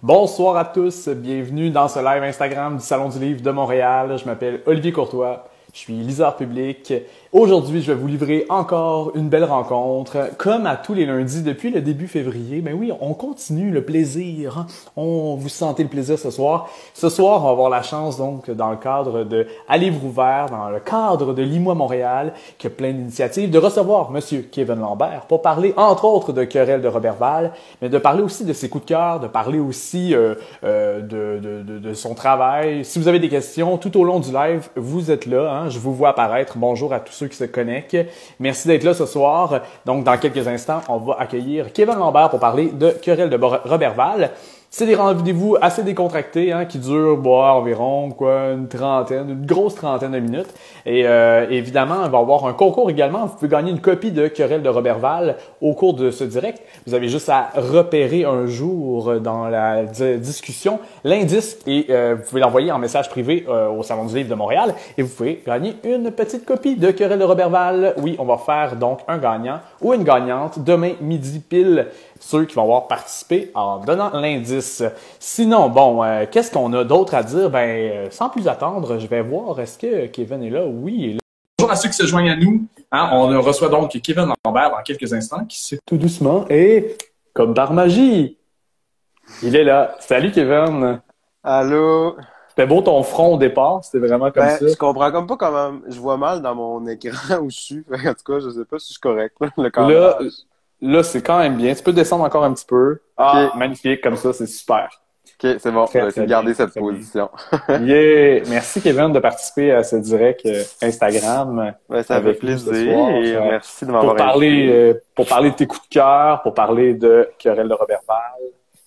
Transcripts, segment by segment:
Bonsoir à tous, bienvenue dans ce live Instagram du Salon du Livre de Montréal. Je m'appelle Olivier Courtois, je suis liseur public Aujourd'hui, je vais vous livrer encore une belle rencontre. Comme à tous les lundis depuis le début février, ben oui, on continue le plaisir. On vous sentez le plaisir ce soir. Ce soir, on va avoir la chance donc dans le cadre de À livre ouvert, dans le cadre de l'IMOI Montréal, qui a plein d'initiatives, de recevoir Monsieur Kevin Lambert pour parler entre autres de querelle de Robert Val, mais de parler aussi de ses coups de cœur, de parler aussi euh, euh, de, de, de, son travail. Si vous avez des questions tout au long du live, vous êtes là. Hein? Je vous vois apparaître. Bonjour à tous ceux qui se connectent. Merci d'être là ce soir. Donc, dans quelques instants, on va accueillir Kevin Lambert pour parler de Querelle de Robert Val. C'est des rendez-vous assez décontractés hein, qui durent bon, environ quoi une trentaine, une grosse trentaine de minutes. Et euh, évidemment, on va avoir un concours également. Vous pouvez gagner une copie de Querelle de Robert Val au cours de ce direct. Vous avez juste à repérer un jour dans la discussion l'indice et euh, vous pouvez l'envoyer en message privé euh, au Salon du Livre de Montréal et vous pouvez gagner une petite copie de Querelle de Robert Val. Oui, on va faire donc un gagnant ou une gagnante demain midi pile ceux qui vont avoir participé en donnant l'indice. Sinon, bon, euh, qu'est-ce qu'on a d'autre à dire? Ben, euh, sans plus attendre, je vais voir, est-ce que Kevin est là? Oui, il est là. Bonjour à ceux qui se joignent à nous. Hein, on reçoit donc Kevin Lambert dans quelques instants, qui c'est tout doucement et comme par magie, il est là. Salut Kevin. Allô? C'était beau ton front au départ, c'était vraiment comme ben, ça. Je comprends comme pas comment je vois mal dans mon écran où je suis. En tout cas, je sais pas si je suis correct. Le là, Là, c'est quand même bien. Tu peux descendre encore un petit peu. Ah, magnifique, comme ça, c'est super. OK, c'est bon. je vais garder cette position. yeah! Merci, Kevin, de participer à ce direct euh, Instagram. Ouais, ça fait plaisir et merci de m'avoir pour parler, euh, pour parler de tes coups de cœur, pour parler de Querelle de Robert Val,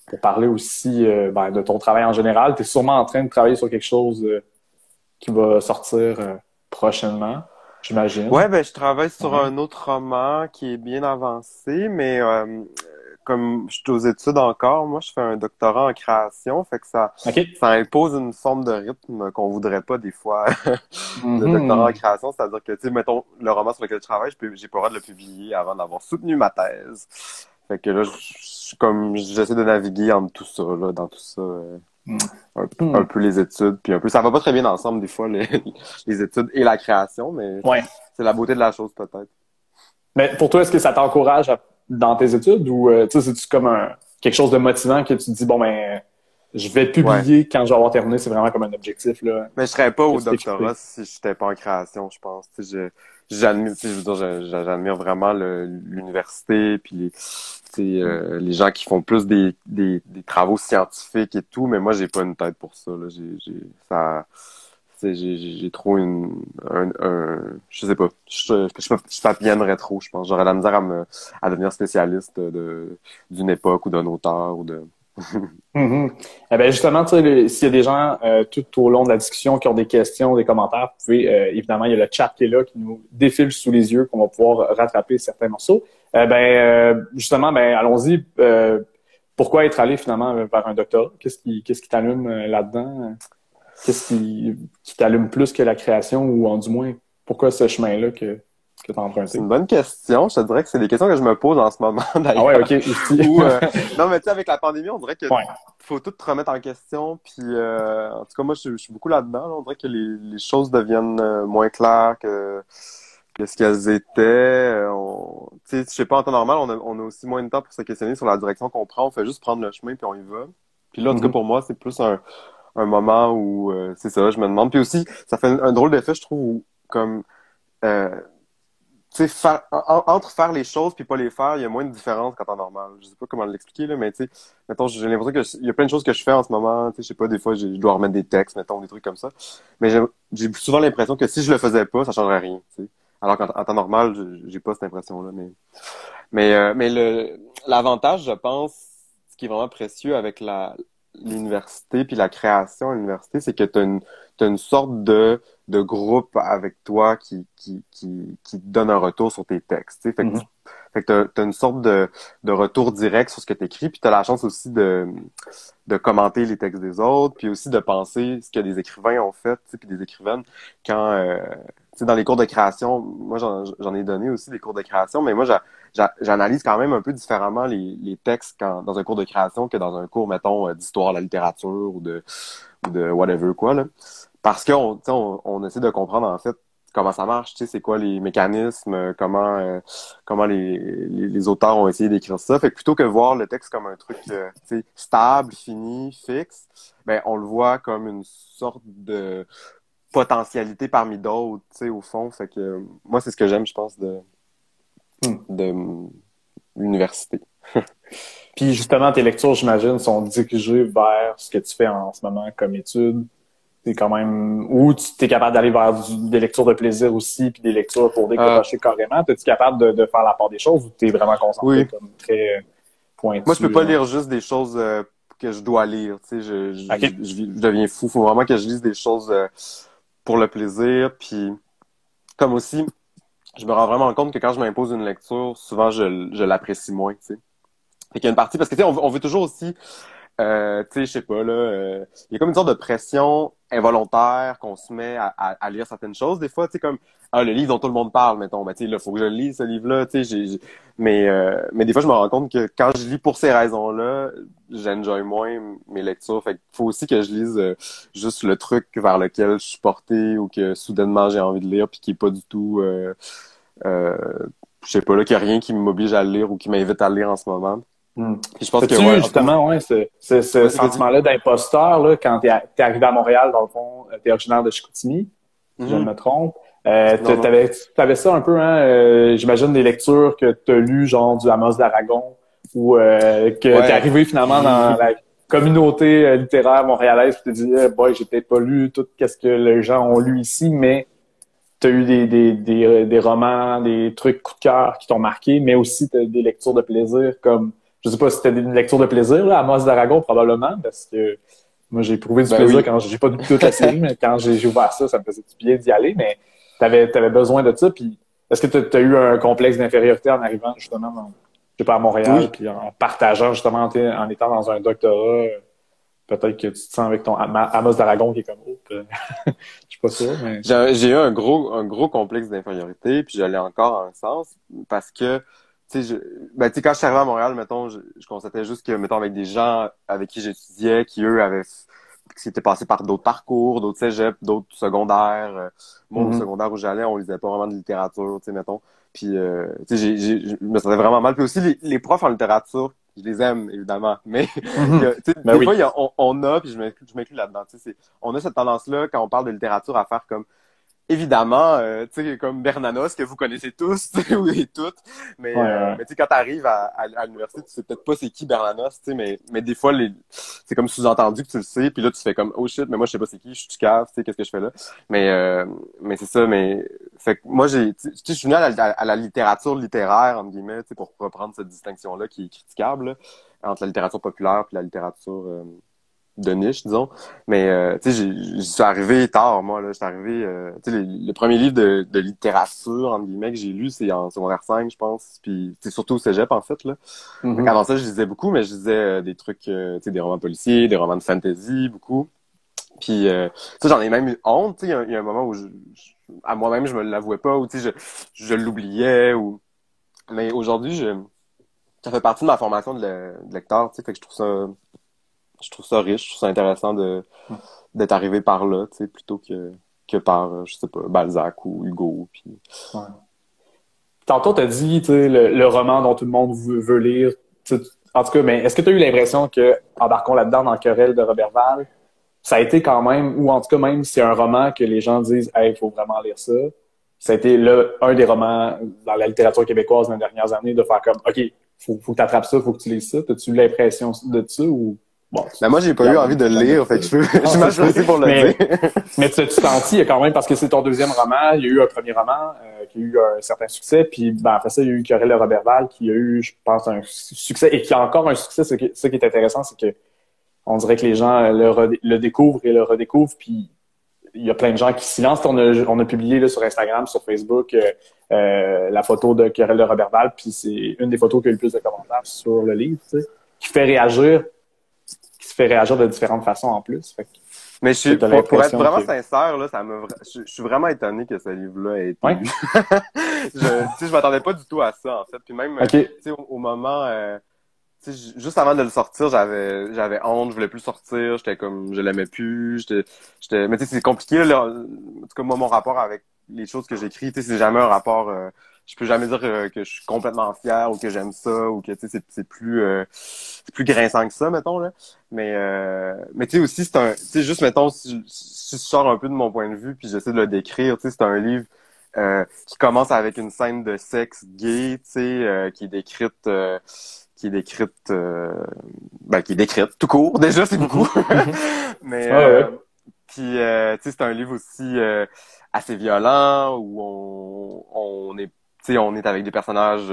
pour parler aussi euh, ben, de ton travail en général. Tu es sûrement en train de travailler sur quelque chose qui va sortir prochainement j'imagine. Ouais, ben je travaille sur un autre roman qui est bien avancé, mais euh, comme je suis aux études encore, moi je fais un doctorat en création, fait que ça, ça impose une forme de rythme qu'on voudrait pas des fois. le mhm. doctorat en création, c'est-à-dire que, tu sais, mettons, le roman sur lequel je travaille, je j'ai pas le droit de le publier avant d'avoir soutenu ma thèse. Fait que là, je, comme j'essaie de naviguer entre tout ça, là, dans tout ça. Euh, Hmm. Un, peu les études, puis un peu. Ça va pas très bien ensemble des fois, les, les études et la création, mais c'est la beauté de la chose peut-être. Mais pour toi, est-ce que ça t'encourage dans tes études ou euh, tu sais, c'est comme un, quelque chose de motivant que tu te dis bon ben je vais publier quand je vais avoir terminé, c'est vraiment comme un objectif là. Mais je serais pas au doctorat si j'étais pas en création, je pense. Je, j'admire, j'admire vraiment l'université puis les, euh, les gens qui font plus des, des, des, travaux scientifiques et tout, mais moi j'ai pas une tête pour ça. Là. J'ai, j'ai, ça, j'ai, trop une, un, un, je sais pas, je, je, je trop, je pense. J'aurais la misère à me, à devenir spécialiste de, d'une époque ou d'un auteur ou de. Mm-hmm. eh ben justement, s'il y a des gens euh, tout au long de la discussion qui ont des questions, des commentaires, vous pouvez euh, évidemment, il y a le chat qui est là, qui nous défile sous les yeux, qu'on va pouvoir rattraper certains morceaux. Euh, ben euh, justement, ben allons-y. Pourquoi être allé finalement vers un doctorat? Qu'est-ce qui, qu'est-ce qui t'allume là-dedans? Qu'est-ce qui, qui t'allume plus que la création ou en du moins pourquoi ce chemin-là que que tu emprunté? C'est une bonne question. Je te dirais que c'est des questions que je me pose en ce moment, d'ailleurs. Ah ouais, OK. non, mais tu sais, avec la pandémie, on dirait que faut tout te remettre en question. Puis, en tout cas, moi, je, suis beaucoup là-dedans. On dirait que les, les choses deviennent moins claires, que qu'est-ce qu'elles étaient. Euh, on... Tu sais, je sais pas, en temps normal, on a, on a aussi moins de temps pour se questionner sur la direction qu'on prend. On fait juste prendre le chemin puis on y va. Puis là, en tout cas, mm-hmm. pour moi, c'est plus un, un moment où, euh, c'est ça, je me demande. Puis aussi, ça fait un, drôle d'effet, je trouve, où, comme, euh, sais, entre faire les choses puis pas les faire, il y a moins de différence qu'en temps normal. Je sais pas comment l'expliquer, là, mais tu sais, mettons, j'ai l'impression qu'il y a plein de choses que je fais en ce moment. Tu sais, je sais pas, des fois, je dois remettre des textes, mettons, des trucs comme ça. Mais j'ai souvent l'impression que si je le faisais pas, ça changerait rien, tu sais. Alors qu'en temps normal, j'ai pas cette impression-là. Mais, mais, euh, mais l'avantage, je pense, ce qui est vraiment précieux avec la, l'université puis la création à l'université, c'est que tu as une, une sorte de, de groupe avec toi qui, qui, qui, qui te donne un retour sur tes textes. Fait que mm-hmm. Fait que t'as as une sorte de, de retour direct sur ce que t'écris, puis t'as la chance aussi de, de commenter les textes des autres, puis aussi de penser ce que des écrivains ont fait, puis des écrivaines quand euh, dans les cours de création, moi j'en ai donné aussi des cours de création, mais moi j'analyse quand même un peu différemment les, textes dans un cours de création que dans un cours, mettons, euh, d'histoire la littérature ou de, whatever quoi. Là. Parce qu'on on, on essaie de comprendre en fait comment ça marche, tu sais, c'est quoi les mécanismes, comment euh, comment les, auteurs ont essayé d'écrire ça. Fait que plutôt que voir le texte comme un truc euh, stable, fini, fixe, ben on le voit comme une sorte de potentialité parmi d'autres, tu sais, au fond. Fait que moi, c'est ce que j'aime, je pense, de, de l'université. Puis justement, tes lectures, j'imagine, sont dirigées vers ce que tu fais en ce moment comme étude. C'est quand même ou tu es capable d'aller vers des lectures de plaisir aussi, puis des lectures pour décrocher euh... carrément. Es-tu capable de, faire la part des choses ou tu es vraiment concentré comme très pointu? Moi, je peux pas lire juste des choses euh, que je dois lire. Tu sais, je, je, deviens fou. Faut vraiment que je lise des choses euh, pour le plaisir. Puis, comme aussi, je me rends vraiment compte que quand je m'impose une lecture, souvent je, je l'apprécie moins, tu sais. Fait qu'il y a une partie, parce que tu sais, on, veut toujours aussi euh, tu sais, je sais pas, là, euh, il y a comme une sorte de pression involontaire qu'on se met à, à, lire certaines choses. Des fois, tu sais, comme, ah, le livre dont tout le monde parle, mettons, ben, tu sais, là, faut que je lise, ce livre-là, tu sais, mais, euh, mais des fois, je me rends compte que quand je lis pour ces raisons-là, j'enjoy moins mes lectures. Fait faut aussi que je lise euh, juste le truc vers lequel je suis porté ou que soudainement j'ai envie de lire puis qui est pas du tout, euh, je sais pas, là, qu'il n'y a rien qui m'oblige à le lire ou qui m'invite à le lire en ce moment. Hmm. je pense que ouais, justement, ouais, ce, ce, ce sentiment-là d'imposteur, là, quand t'es es arrivé à Montréal, dans le fond, euh, t'es originaire de Chicoutimi, si je ne me trompe. Euh, t'avais, avais ça un peu, hein, euh, j'imagine des lectures que t'as lues, genre du Amos d'Aragon, ou euh, que t'es arrivé finalement dans la communauté euh, littéraire montréalaise, tu te disais, boy, j'ai peut-être pas lu tout ce que les gens ont lu ici, mais t'as eu des, des, des, des, romans, des trucs coup de cœur qui t'ont marqué, mais aussi t'as des lectures de plaisir comme je sais pas si c'était une lecture de plaisir, là, à Moss d'Aragon, probablement, parce que moi, j'ai éprouvé du ben plaisir quand j'ai pas toute la série, mais quand j'ai ouvert ça, ça me faisait du bien d'y aller, mais t'avais avais besoin de ça, puis est-ce que tu as, eu un complexe d'infériorité en arrivant, justement, dans, je sais pas, à Montréal, puis en partageant, justement, en, étant dans un doctorat, peut-être que tu te sens avec ton Amos d'Aragon qui est comme oh, je suis pas sûr mais j'ai eu un gros un gros complexe d'infériorité puis je l'ai encore en un sens parce que tu sais, ben, quand je suis arrivé à Montréal, mettons, je, je, constatais juste que, mettons, avec des gens avec qui j'étudiais, qui eux avaient, qui étaient passés par d'autres parcours, d'autres cégeps, d'autres secondaires. Euh, moi, au mm-hmm. secondaire où j'allais, on lisait pas vraiment de littérature, tu sais, mettons. Puis, euh, tu sais, je me sentais vraiment mal. Puis aussi, les, les, profs en littérature, je les aime, évidemment. Mais, tu sais, ben des fois, y a, on, on, a, puis je m'inclus là-dedans, tu sais, on a cette tendance-là, quand on parle de littérature, à faire comme, évidemment, euh, tu sais, comme Bernanos, que vous connaissez tous, et toutes, mais, euh, mais tu sais, quand t'arrives à, à, l'université, tu sais peut-être pas c'est qui Bernanos, tu sais, mais, mais des fois, les, c'est comme sous-entendu que tu le sais, puis là, tu fais comme, oh shit, mais moi, je sais pas c'est qui, je suis cave, tu sais, qu'est-ce que je fais là? Mais, euh, mais c'est ça, mais, fait que moi, j'ai, tu sais, je suis venu à la, à la, littérature littéraire, entre guillemets, tu sais, pour reprendre cette distinction-là qui est critiquable, entre la littérature populaire et la littérature, euh, de niche, disons. Mais euh, tu sais, j'y suis arrivé tard, moi. Là, suis arrivé. Euh, tu sais, le, premier livre de, de littérature entre guillemets que j'ai lu, c'est en secondaire 5, je pense. Puis c'est surtout au cégep en fait là. Mm Avant ça, je lisais beaucoup, mais je lisais euh, des trucs, euh, tu sais, des romans policiers, des romans de fantasy, beaucoup. Puis euh, tu j'en ai même eu honte. Tu sais, il y, a un moment où je, à moi-même, je me l'avouais pas, ou tu sais, je, je l'oubliais, ou. Mais aujourd'hui, je ça fait partie de ma formation de, de lecteur, tu sais, fait que je trouve ça je trouve ça riche, je trouve ça intéressant de d'être arrivé par là, tu sais, plutôt que, que par, je sais pas, Balzac ou Hugo. Puis... Tantôt, tu as dit le, le, roman dont tout le monde veut, lire. En tout cas, mais est-ce que tu as eu l'impression que, embarquons là-dedans dans Querelle de Robert Val, ça a été quand même, ou en tout cas même c'est un roman que les gens disent Hey, il faut vraiment lire ça. Ça a été là, un des romans dans la littérature québécoise dans les dernières années de faire comme OK, faut, faut que tu attrapes ça, faut que tu lises ça. As-tu eu l'impression de ça ou? Bon, ben moi, j'ai pas eu envie de le lire, fait que je, peux, je choisi pour le mais, dire. mais tu te senti quand même, parce que c'est ton deuxième roman, il y a eu un premier roman euh, qui a eu un certain succès, puis ben, après ça, il y a eu Querelle de Robert Val qui a eu, je pense, un succès, et qui a encore un succès. Ce qui, ce qui est intéressant, c'est que on dirait que les gens le, le découvrent et le redécouvrent, puis il y a plein de gens qui s'y lancent. On a, on a publié là, sur Instagram, sur Facebook, euh, euh, la photo de Querelle de Robert Val, puis c'est une des photos qui a eu le plus de commentaires sur le livre, tu sais, qui fait réagir, fait réagir de différentes façons en plus. Fait mais je suis, pour, être vraiment sincère, là, ça me, je, suis vraiment étonné que ce livre-là ait été ouais. je, je m'attendais pas du tout à ça, en fait. Puis même, okay. au, au, moment, euh, juste avant de le sortir, j'avais j'avais honte, je voulais plus sortir, j'étais comme je l'aimais plus, j'étais j'étais mais tu sais c'est compliqué là, en tout cas moi mon rapport avec les choses que j'écris, tu sais c'est jamais un rapport euh, je peux jamais dire euh, que je suis complètement fier ou que j'aime ça ou que tu sais c'est c'est plus euh, c'est plus grinçant que ça mettons là. Mais euh, mais tu sais aussi c'est un tu sais juste mettons si, si, je sors un peu de mon point de vue puis j'essaie de le décrire, tu sais c'est un livre qui commence avec une scène de sexe gay, tu sais qui est décrite qui est décrite, euh, ben, qui est décrite tout court. Déjà, c'est beaucoup. Mais euh, puis, euh, tu sais, c'est un livre aussi euh, assez violent où on, on est, sais, on est avec des personnages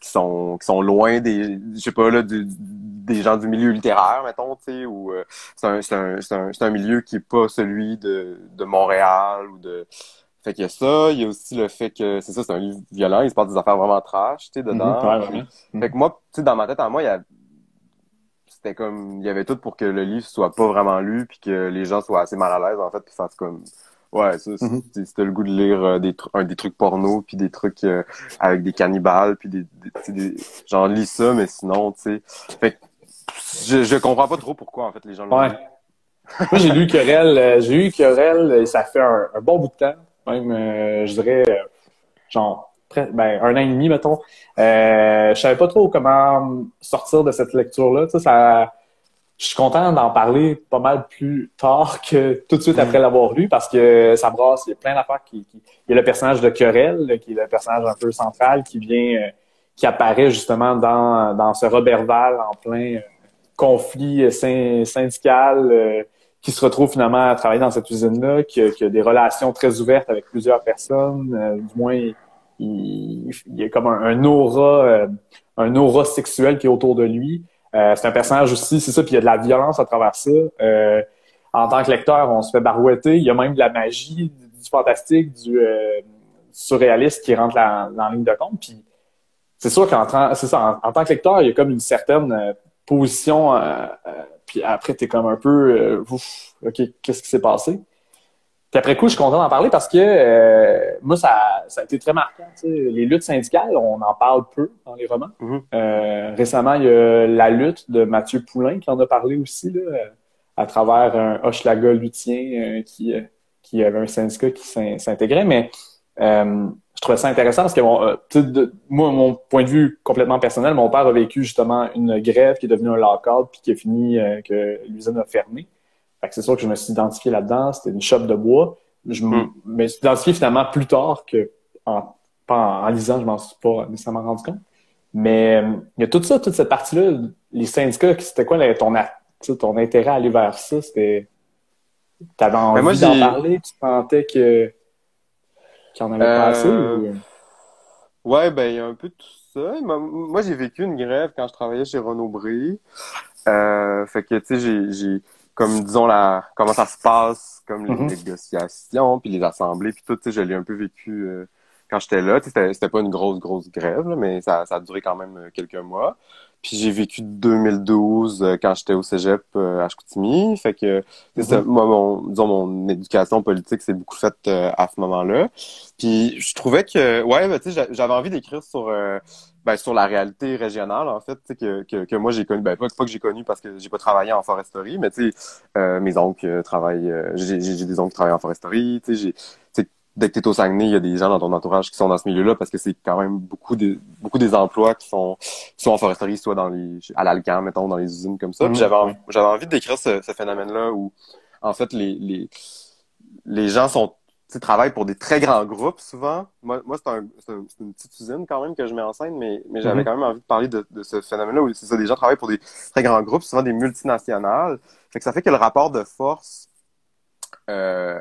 qui sont qui sont loin des, je sais pas là, des gens du milieu littéraire, mettons, tu sais, ou c'est un c'est un c'est un, un milieu qui est pas celui de de Montréal ou de fait qu'il y a ça, il y a aussi le fait que c'est ça, c'est un livre violent, il se passe des affaires vraiment trash, tu sais, dedans. Mhm, fait que moi, tu sais, dans ma tête, en moi, il y a c'était comme il y avait tout pour que le livre soit pas vraiment lu puis que les gens soient assez mal à l'aise en fait puis fassent comme ouais ça c'était le goût de lire euh, des un des trucs porno puis des trucs euh, avec des cannibales puis des, des, des genre lis ça mais sinon tu sais fait je je comprends pas trop pourquoi en fait les gens ouais. Moi j'ai lu Querelle euh, j'ai lu Querelle ça fait un, un bon bout de temps même, euh, je dirais, euh, genre, ben, un an et demi, mettons. Euh, je savais pas trop comment sortir de cette lecture-là. Tu sais, ça, je suis content d'en parler pas mal plus tard que tout de suite après mm. l'avoir lu parce que ça brasse, il y a plein d'affaires qui, qui, Il y a le personnage de Querelle, qui est le personnage un peu central, qui vient, qui apparaît justement dans, dans ce Robert Val en plein conflit syndical qui se retrouve finalement à travailler dans cette usine-là, qui, a des relations très ouvertes avec plusieurs personnes. Euh, du moins, il, y a comme un, aura, euh, un aura sexuel qui est autour de lui. Euh, c'est un personnage aussi, c'est ça, puis il y a de la violence à travers ça. en tant que lecteur, on se fait barouetter. Il y a même de la magie, du, fantastique, du surréaliste qui rentre en ligne de compte. Puis c'est sûr qu'en c'est ça, en, tant que lecteur, il y a comme une certaine position puis après, t'es comme un peu, euh, ouf, OK, qu'est-ce qui s'est passé? Puis après coup, je suis content d'en parler parce que euh, moi, ça, ça a été très marquant. Les luttes syndicales, on en parle peu dans les romans. Mm-hmm. euh, récemment, il y a la lutte de Mathieu Poulain qui en a parlé aussi, là, à travers un Hochelaga luthien euh, qui, qui avait un syndicat qui s'intégrait. Mais je trouvais ça intéressant parce que euh, moi, mon point de vue complètement personnel, mon père a vécu justement une grève qui est devenue un lock-out puis qui a fini euh, que l'usine a fermé. Fait que c'est sûr que je me suis identifié là-dedans. C'était une shop de bois. Je hmm. me suis identifié finalement plus tard que en, pas en, lisant, je m'en suis pas nécessairement rendu compte. Mais euh, il y a tout ça, toute cette partie-là, les syndicats, c'était quoi ton, ton intérêt à aller vers ça? C'était. T'avais envie d'en parler, tu sentais que qui en avait passé? Euh, ouais, ben, il y a un peu tout ça. Moi, j'ai vécu une grève quand je travaillais chez Renaud Bré. Euh, fait que, tu sais, j'ai, comme, disons, la, comment ça se passe, comme les mm-hmm. négociations, puis les assemblées, puis tout, tu sais, je l'ai un peu vécu euh, quand j'étais là. C'était, c'était pas une grosse, grosse grève, mais ça, ça a duré quand même quelques mois. Puis j'ai vécu 2012 euh, quand j'étais au cégep euh, à Chicoutimi. Fait que, mm moi, mon, disons, mon éducation politique s'est beaucoup faite euh, à ce moment-là. Puis je trouvais que, ouais, ben, tu sais, j'avais envie d'écrire sur, ben, sur la réalité régionale, en fait, que, que, que moi j'ai connu, ben, pas, pas que j'ai connu parce que j'ai pas travaillé en foresterie, mais tu sais, mes oncles travaillent, j'ai des oncles qui travaillent en foresterie, tu sais, j'ai, dès que tu es au Saguenay, il y a des gens dans ton entourage qui sont dans ce milieu-là parce que c'est quand même beaucoup des beaucoup des emplois qui sont soit en foresterie, soit dans les à l'Alcan, mettons, dans les usines comme ça. Mhm. j'avais j'avais envie de décrire ce, ce phénomène-là où en fait les les les gens sont travaillent pour des très grands groupes souvent. Moi, moi c'est un, une petite usine quand même que je mets en scène, mais, mais j'avais mhm. quand même envie de parler de, de ce phénomène-là où c'est ça, des gens travaillent pour des très grands groupes, souvent des multinationales. Fait que ça fait que le rapport de force euh,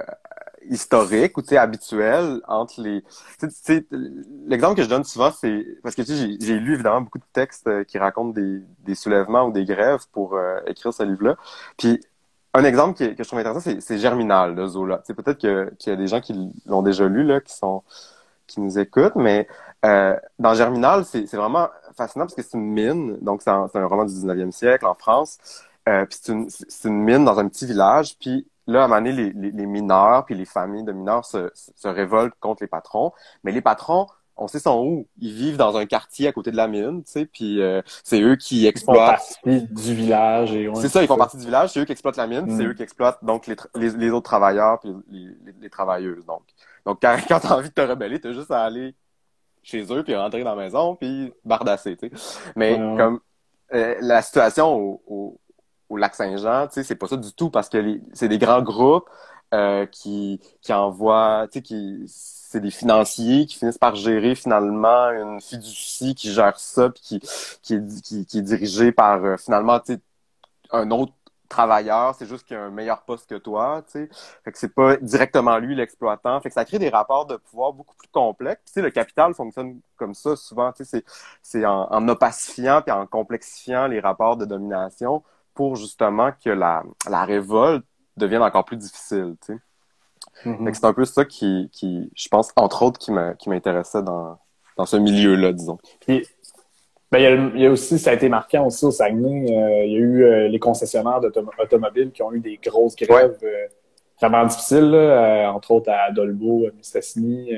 historique ou tu sais habituel entre les l'exemple que je donne souvent c'est parce que tu sais j'ai lu évidemment beaucoup de textes euh, qui racontent des, des soulèvements ou des grèves pour euh, écrire ce livre-là puis un exemple que je trouve intéressant, c'est Germinal, le zoo là. peut-être qu'il y a des gens qui l'ont déjà lu là, qui sont qui nous écoutent, mais euh, dans Germinal, c'est vraiment fascinant parce que c'est une mine. Donc, c'est un, un, roman du 19e siècle en France. Euh, puis c'est une, une, mine dans un petit village. Puis là, à un moment donné, les, les, les mineurs puis les familles de mineurs se, se, révoltent contre les patrons. Mais les patrons, on sait sont où. Ils vivent dans un quartier à côté de la mine, tu sais, puis euh, c'est eux qui exploitent. Ils font partie du village. et c'est ça, ils font partie du village. C'est eux qui exploitent la mine, c'est mm. eux qui exploitent donc les, les, autres travailleurs puis les, les, travailleuses. Donc, donc quand, quand t'as envie de te rebeller, t'as juste à aller chez eux puis rentrer dans la maison puis bardasser, tu sais. Mais comme euh, la situation au, au, au lac Saint-Jean, tu sais, c'est pas ça du tout parce que c'est des grands groupes euh, qui, qui envoient, tu sais, qui c'est des financiers qui finissent par gérer finalement une fiducie qui gère ça puis qui qui est, qui, est dirigée par euh, finalement un autre travailleur, c'est juste qu'il a un meilleur poste que toi, tu sais. Que c'est pas directement lui l'exploitant. Fait que ça crée des rapports de pouvoir beaucoup plus complexes. Tu sais, le capital fonctionne comme ça souvent, tu sais, c'est, c'est en, en opacifiant puis en complexifiant les rapports de domination pour justement que la, la révolte devienne encore plus difficile, tu sais. Mm-hmm. c'est un peu ça qui, qui, je pense, entre autres, qui m'intéressait dans, dans ce milieu-là, disons. Puis, ben, il, y a, il y a aussi, ça a été marquant aussi au Saguenay, euh, il y a eu euh, les concessionnaires d'automobiles qui ont eu des grosses grèves euh, vraiment difficiles, entre autres à Dolbeau, à Mistassini.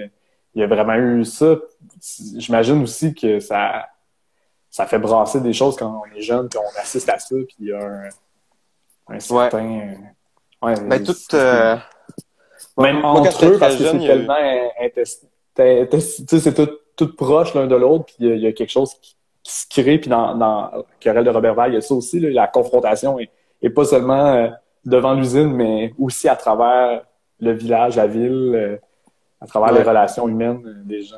il y a vraiment eu ça. J'imagine aussi que ça, ça fait brasser des choses quand on est jeune, puis on assiste à ça, puis il y a un, un certain... Ouais. Ben, tout... Euh... Même entre eux, parce que c'est tellement... c'est tout, tout proche l'un de l'autre, puis il y, a quelque chose qui, se crée, puis dans, dans Querelle de Robert Valle, il y a ça aussi, là, la confrontation est pas seulement euh, devant l'usine, mais aussi à travers le village, la ville, euh, à travers les relations humaines euh, des gens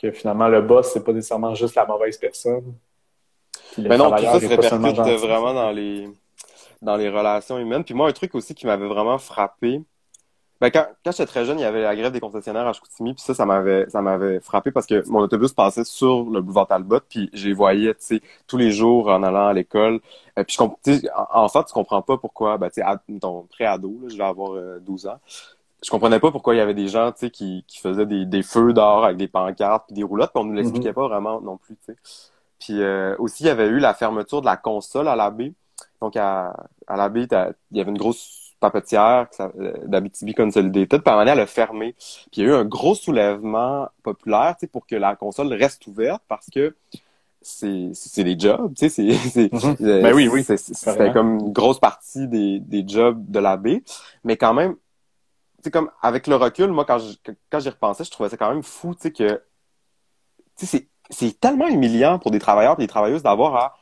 que finalement le boss c'est pas nécessairement juste la mauvaise personne. Mais non, tout ça se répercute vraiment dans les dans les relations humaines. Puis moi, un truc aussi qui m'avait vraiment frappé, ben quand, quand j'étais très jeune, il y avait la grève des concessionnaires à Chicoutimi, puis ça, ça m'avait ça m'avait frappé parce que mon autobus passait sur le boulevard Talbot, puis je les voyais, tu sais, tous les jours en allant à l'école. Et puis je en, en fait, tu comprends pas pourquoi, ben tu sais, ton pré-ado, je vais avoir 12 euh, ans, je comprenais pas pourquoi il y avait des gens, tu sais, qui, qui faisaient des, des feux d'or avec des pancartes puis des roulottes, puis on nous l'expliquait mm-hmm. pas vraiment non plus, tu sais. Puis euh, aussi, il y avait eu la fermeture de la console à la baie. Donc, à, à la baie, il y avait une grosse papetière euh, d'Abitibi Consolidated, à un elle a fermé. Puis il y a eu un gros soulèvement populaire, tu sais, pour que la console reste ouverte, parce que c'est c'est des jobs, tu sais, c'est c'est mm-hmm. euh, ben oui oui, c'était comme une grosse partie des des jobs de la baie, mais quand même sais, comme avec le recul, moi, quand quand j'y repensais, je trouvais ça quand même fou, tu sais, que tu sais, c'est tellement humiliant pour des travailleurs et des travailleuses d'avoir à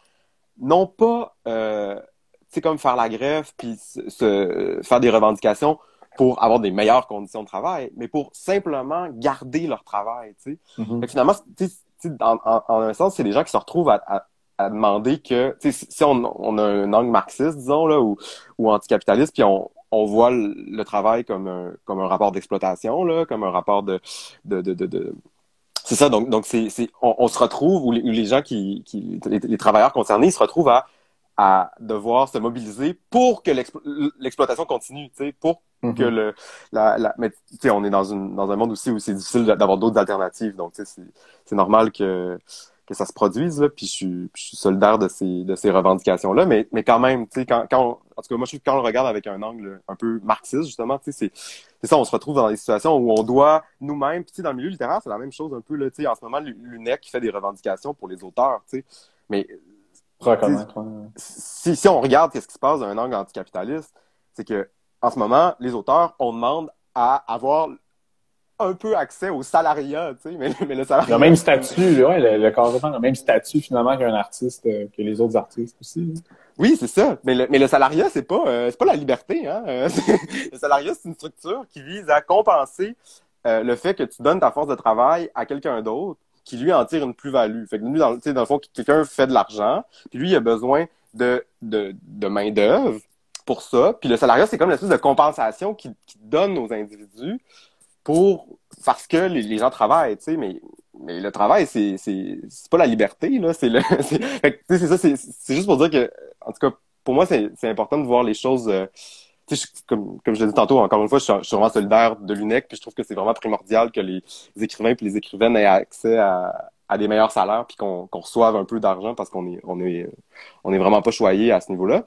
non pas euh, sais comme faire la grève puis se, faire des revendications pour avoir des meilleures conditions de travail, mais pour simplement garder leur travail, tu sais. Mm-hmm. Finalement, sais, en, en, un sens, c'est des gens qui se retrouvent à, à, demander que, tu sais, si on, on, a un angle marxiste, disons là, ou, ou anticapitaliste, puis on, on voit le, travail comme un, comme un rapport d'exploitation, là, comme un rapport de, de, de, de, c'est ça, donc, donc c'est, c'est, on, on, se retrouve, ou les, gens qui, qui les, travailleurs concernés, ils se retrouvent à, à devoir se mobiliser pour que l'exploitation continue, tu sais, pour mm-hmm. que le, la, la mais tu sais, on est dans une, dans un monde aussi où c'est difficile d'avoir d'autres alternatives, donc tu sais, c'est, normal que, que ça se produise, là, puis je suis, je suis solidaire de ces, de ces revendications-là, mais, mais quand même, tu sais, quand, quand on, en tout cas, moi, je que quand on le regarde avec un angle un peu marxiste, justement, tu sais, c'est ça, on se retrouve dans des situations où on doit nous-mêmes, tu sais, dans le milieu littéraire, c'est la même chose un peu, là, tu sais, en ce moment, l'UNEC fait des revendications pour les auteurs, tu sais, mais si, si on regarde qu'est-ce qui se passe dans un angle anticapitaliste, c'est que en ce moment, les auteurs, on demande à avoir un peu accès au salariat, tu sais, mais, mais le salariat... Le même statut, ouais, le, le carrément le même statut finalement qu'un artiste, euh, que les autres artistes aussi. Oui, c'est ça. Mais le, mais le salariat, c'est pas, euh, c'est pas la liberté, hein. Euh, le salariat, c'est une structure qui vise à compenser le fait que tu donnes ta force de travail à quelqu'un d'autre qui lui en tire une plus-value. Fait que lui, dans, dans le fond, quelqu'un fait de l'argent, puis lui, il a besoin de, de, main-d'œuvre pour ça. Puis le salariat, c'est comme l'espèce de compensation qu'il qui donne aux individus pour parce que les, gens travaillent, tu sais, mais mais le travail c'est pas la liberté là, c'est c'est ça c'est juste pour dire que en tout cas pour moi, c'est important de voir les choses. Euh, comme, comme je l'ai dit tantôt, encore une fois, je suis, vraiment solidaire de l'UNEC, puis je trouve que c'est vraiment primordial que les écrivains et les écrivaines aient accès à, à des meilleurs salaires, puis qu'on reçoive un peu d'argent parce qu'on est, on est, on est vraiment pas choyé à ce niveau-là.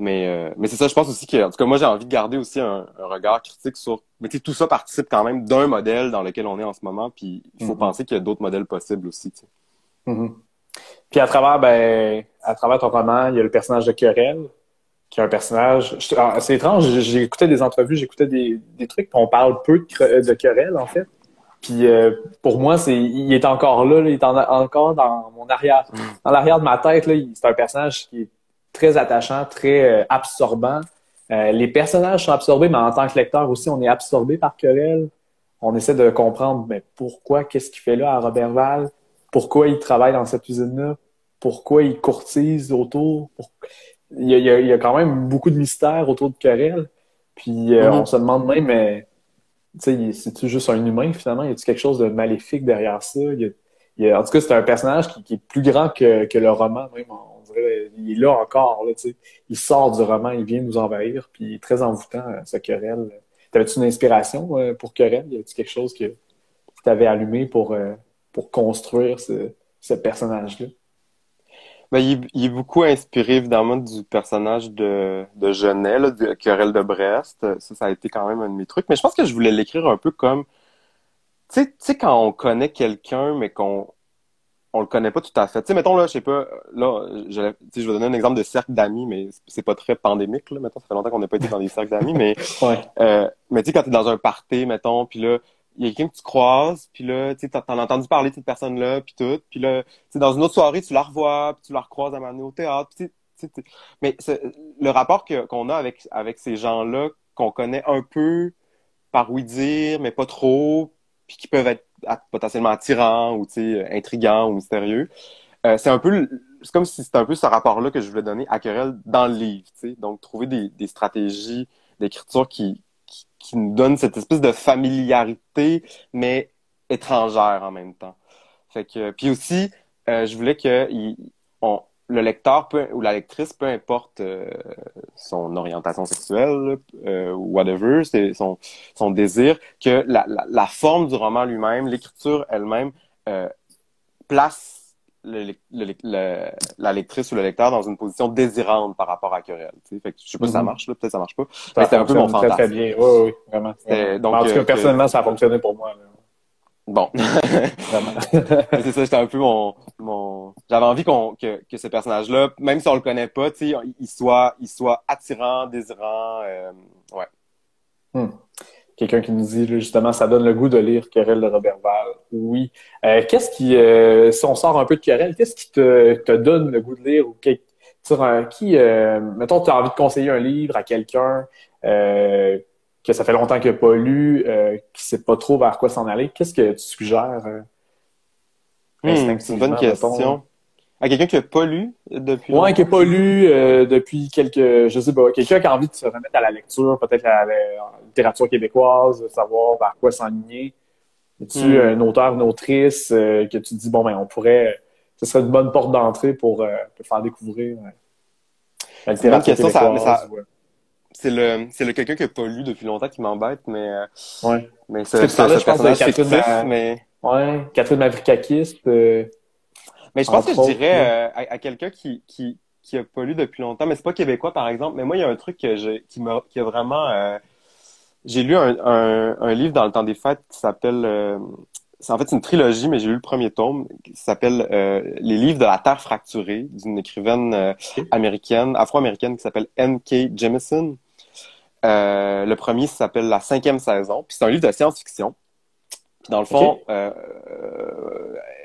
Mais, euh, mais c'est ça, je pense aussi que, en tout cas, moi, j'ai envie de garder aussi un, regard critique sur, mais tu sais, tout ça participe quand même d'un modèle dans lequel on est en ce moment, puis il faut mm-hmm. penser qu'il y a d'autres modèles possibles aussi, tu sais. Mm-hmm. Puis à travers, ben, à travers ton roman, il y a le personnage de Querelle, qui est un personnage. Ah, c'est étrange, écouté des entrevues, j'écoutais des, des trucs, on parle peu de, de Querelle, en fait. Puis euh, pour moi, c'est il est encore là, il est encore dans mon arrière, mm. dans l'arrière de ma tête. C'est un personnage qui est très attachant, très euh, absorbant. Euh, les personnages sont absorbés, mais en tant que lecteur aussi, on est absorbé par Querelle. On essaie de comprendre mais pourquoi, qu'est-ce qu'il fait là à Robertval, pourquoi il travaille dans cette usine-là, pourquoi il courtise autour? Il, y a, il, y a, quand même beaucoup de mystères autour de Querelle. Puis mm-hmm. on se demande même, mais c'est-tu juste un humain finalement? Y a-t-il quelque chose de maléfique derrière ça? Y a, en tout cas, c'est un personnage qui, est plus grand que, que le roman, même. On dirait, il est là encore, là, tu sais. Il sort du roman, il vient nous envahir, puis il est très envoûtant, euh, ce querelle. T'avais-tu une inspiration euh, pour querelle? Y a-t-il quelque chose que, qui t'avait allumé pour, euh, pour construire ce, ce personnage-là? Ben, il, est beaucoup inspiré évidemment du personnage de, de Genet, de Querelle de Brest. Ça, ça a été quand même un de mes trucs. Mais je pense que je voulais l'écrire un peu comme, tu sais, quand on connaît quelqu'un, mais qu'on on le connaît pas tout à fait. Tu sais, mettons là, je sais pas, là, je, je vais donner un exemple de cercle d'amis, mais c'est pas très pandémique là. Mettons, ça fait longtemps qu'on n'a pas été dans des cercles d'amis, mais ouais. euh, mais tu sais, quand t'es dans un party, mettons, puis là, il y a quelqu'un que tu croises, puis là, tu t'en as entendu parler de cette personne-là, puis tout, puis là, tu dans une autre soirée, tu la revois, puis tu la recroises à moment au théâtre, puis mais le rapport qu'on a avec avec ces gens-là qu'on connaît un peu par oui dire, mais pas trop, puis qui peuvent être potentiellement attirants ou intrigants ou mystérieux. Euh, c'est un peu c'est comme si c'était un peu ce rapport-là que je voulais donner à Querelle dans le livre, tu sais. Donc trouver des, des stratégies d'écriture qui qui nous donne cette espèce de familiarité, mais étrangère en même temps. Fait que, puis aussi, euh, je voulais que le lecteur ou la lectrice, peu importe euh, son orientation sexuelle euh, whatever, son, son désir, que la, la, la forme du roman lui-même, l'écriture elle-même, place le, la lectrice ou le lecteur dans une position désirante par rapport à Querelle. Fait que, je sais pas si ça mhm. marche, là, peut-être ça marche pas. mais c'était un peu mon fantasme. Très, très bien. Oui, oui, vraiment. Donc, en tout cas, euh, personnellement, ça a fonctionné pour moi. Bon. c'est ça, c'était un peu mon, mon... j'avais envie qu'on, que, que ce personnage-là, même si on le connaît pas, tu sais, il soit, il soit attirant, désirant, euh, ouais. Hmm quelqu'un qui nous dit justement ça donne le goût de lire Querelle de Robert Val. Oui. Euh, qu'est-ce qui, euh, si on sort un peu de Querelle, qu'est-ce qui te, te, donne le goût de lire ou qui, euh, mettons, tu as envie de conseiller un livre à quelqu'un euh, que ça fait longtemps qu'il n'a pas lu, qui sait pas trop vers quoi s'en aller, qu'est-ce que tu suggères? Hmm, c'est une bonne question. À quelqu'un qui n'a pas lu depuis. Ouais, qui n'a pas lu euh, depuis quelques. Je sais pas. Quelqu'un qui a envie de se remettre à la lecture, peut-être à la, littérature québécoise, savoir vers quoi s'enligner. Es-tu hmm. un auteur, une autrice euh, que tu dis, bon, ben, on pourrait. Ce serait une bonne porte d'entrée pour, euh, faire découvrir la littérature québécoise. Ça, c'est le c'est le quelqu'un qui n'a pas lu depuis longtemps qui m'embête mais ouais mais c'est ce personnage fictif mais ouais Catherine Mavrikakis mais je pense que je dirais euh, à, quelqu'un qui, qui, qui a pas lu depuis longtemps, mais c'est pas québécois par exemple, mais moi il y a un truc que j'ai, qui m'a qui a vraiment euh, j'ai lu un, un, livre dans le temps des fêtes qui s'appelle euh, c'est en fait une trilogie, mais j'ai lu le premier tome qui s'appelle Les livres de la Terre fracturée d'une écrivaine américaine, afro-américaine qui s'appelle N.K. Jemisin. le premier s'appelle La cinquième saison, puis c'est un livre de science-fiction. Dans le fond,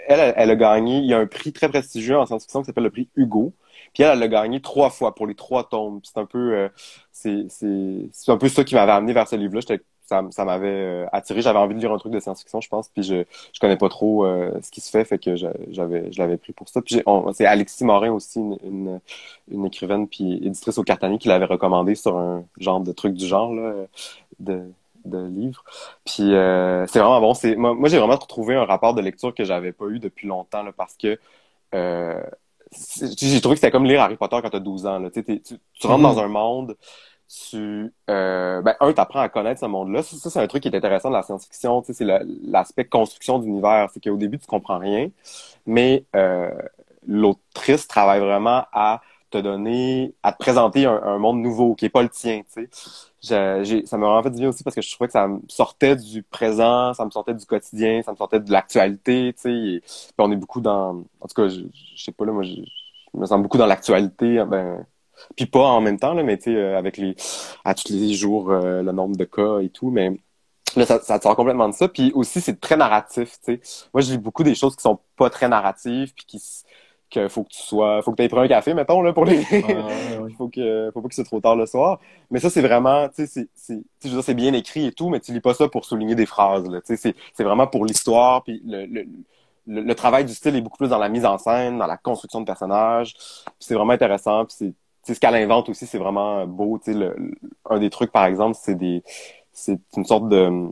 elle, elle, a gagné, il y a un prix très prestigieux en science-fiction qui s'appelle le prix Hugo. Puis elle, elle l'a gagné trois fois pour les trois tomes. C'est un peu, euh, c'est, c'est, un peu ça qui m'avait amené vers ce livre-là. Ça, ça m'avait euh, attiré. J'avais envie de lire un truc de science-fiction, je pense. Puis je, je connais pas trop euh, ce qui se fait, fait que j'avais, je l'avais pris pour ça. Puis c'est Alexis Morin aussi, une, une, écrivaine puis éditrice au Cartani qui l'avait recommandé sur un genre de truc du genre là, de livres. Puis euh, c'est vraiment bon. C'est moi, moi j'ai vraiment retrouvé un rapport de lecture que j'avais pas eu depuis longtemps là, parce que euh, j'ai trouvé que c'était comme lire Harry Potter quand t'as 12 ans. Là. Tu, tu, rentres dans un monde, tu euh, ben un, t'apprends à connaître ce monde-là. Ça, c'est un truc qui est intéressant de la science-fiction. Tu sais, c'est l'aspect construction d'univers. C'est qu'au début, tu comprends rien, mais euh, l'autrice travaille vraiment à te donner, à te présenter un, monde nouveau qui est pas le tien. Ça m'a vraiment fait du bien aussi parce que je trouvais que ça me sortait du présent, ça me sortait du quotidien, ça me sortait de l'actualité. On est beaucoup dans, en tout cas, je, je sais pas là, moi, je, me sens beaucoup dans l'actualité. Ben, puis pas en même temps, là, mais tu sais, euh, avec les à tous les jours, euh, le nombre de cas et tout, mais là, ça, ça sort complètement de ça. Puis aussi, c'est très narratif. Moi, je lis beaucoup des choses qui sont pas très narratives, puis qui faut que tu sois faut que tu aies pris un café mettons là pour les il faut que faut pas que c'est trop tard le soir. Mais ça c'est vraiment tu sais c'est c'est bien écrit et tout mais tu lis pas ça pour souligner des phrases là. Tu sais c'est vraiment pour l'histoire puis le, le, le, travail du style est beaucoup plus dans la mise en scène dans la construction de personnages. C'est vraiment intéressant puis c'est ce qu'elle invente aussi, c'est vraiment beau. Le, un des trucs, par exemple, c'est des c'est une sorte de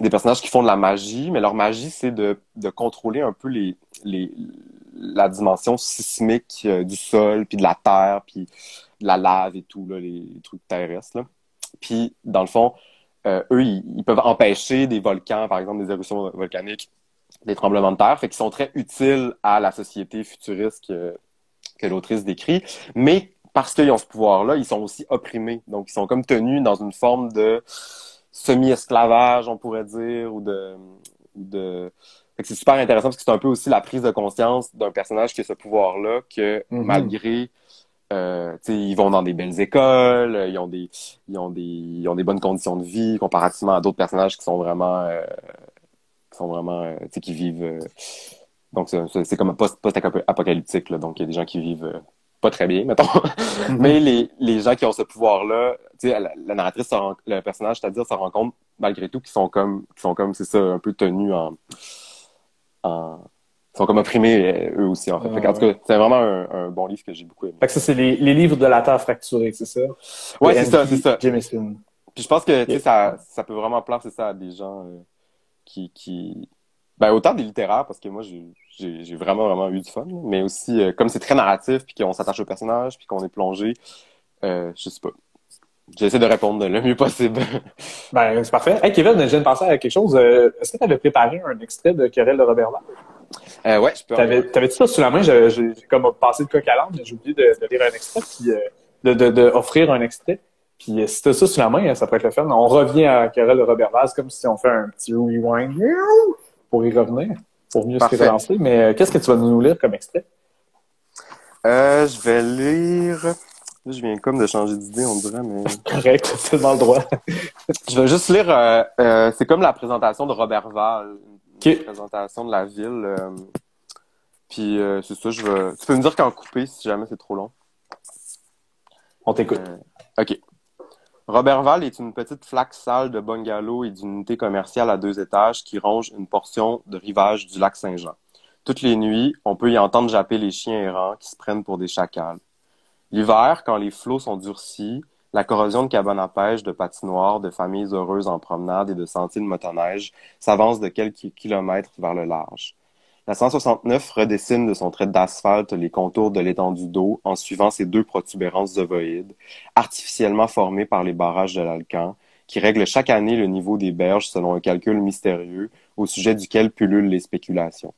des personnages qui font de la magie, mais leur magie, c'est de, de contrôler un peu les, les la dimension sismique euh, du sol, puis de la terre, puis de la lave et tout, là, les, trucs terrestres. Puis, dans le fond, euh, eux, ils, peuvent empêcher des volcans, par exemple, des éruptions volcaniques, des tremblements de terre, fait qu'ils sont très utiles à la société futuriste que, l'autrice décrit. Mais parce qu'ils ont ce pouvoir-là, ils sont aussi opprimés. Donc, ils sont comme tenus dans une forme de semi-esclavage, on pourrait dire, ou de... C'est super intéressant parce que c'est un peu aussi la prise de conscience d'un personnage qui a ce pouvoir-là, que mm-hmm. malgré... Euh, ils vont dans des belles écoles, ils ont des, ils ont des, ils ont des bonnes conditions de vie comparativement à d'autres personnages qui sont vraiment, euh, qui sont vraiment, euh, qui vivent. Euh, donc c'est comme post-apocalyptique, donc il y a des gens qui vivent pas très bien, mettons. Mhm. Mais les, les gens qui ont ce pouvoir-là, tu sais, la, narratrice, le personnage, c'est-à-dire, se rend compte, malgré tout, qu'ils sont comme, qu'ils sont comme, c'est ça, un peu tenus en, en, ils sont comme opprimés euh, eux aussi, en fait. en tout cas, c'est vraiment un, bon livre que j'ai beaucoup aimé. Fait que ça, c'est les, les livres de la Terre fracturée, c'est ça? Ouais, c'est ça, c'est ça. Puis je pense que, ça, ça peut vraiment plaire, c'est ça, à des gens euh, qui, qui, ben, autant des littéraires, parce que moi, j'ai vraiment, vraiment eu du fun, mais aussi, euh, comme c'est très narratif, puis qu'on s'attache au personnage, puis qu'on est plongé, euh, je sais pas. J'essaie de répondre le mieux possible. ben, c'est parfait. Hey, Kevin, je viens de penser à quelque chose. Euh, est-ce que tu avais préparé un extrait de Querelle de Robert Val? Euh, ouais, je peux. T'avais-tu ça sous la main? J'ai comme passé de coq à l'âne, j'ai oublié de, de, lire un extrait, puis euh, de, de, de, offrir un extrait. Puis si t'as ça sous la main, ça pourrait être le fun. On revient à Querelle de Robert Vaz comme si on fait un petit rewind pour y revenir, pour mieux se référencer. Mais euh, qu'est-ce que tu vas nous lire comme extrait? Euh, je vais lire. Je viens comme de changer d'idée, on dirait, mais. Correct, c'est tellement le droit. je vais juste lire. Euh, c'est comme la présentation de Robert Val, une présentation de la ville. puis c'est ça, je veux. Tu peux me dire qu'en couper si jamais c'est trop long. On t'écoute. ok. Robertval est une petite flaque sale de bungalows et d'unités commerciales à deux étages qui ronge une portion de rivage du lac Saint-Jean. Toutes les nuits, on peut y entendre japper les chiens errants qui se prennent pour des chacals. L'hiver, quand les flots sont durcis, la corrosion de cabanes à pêche, de patinoires, de familles heureuses en promenade et de sentiers de motoneige s'avance de quelques kilomètres vers le large. La 169 redessine de son trait d'asphalte les contours de l'étendue d'eau en suivant ses deux protubérances ovoïdes, artificiellement formées par les barrages de l'Alcan, qui règlent chaque année le niveau des berges selon un calcul mystérieux au sujet duquel pullulent les spéculations.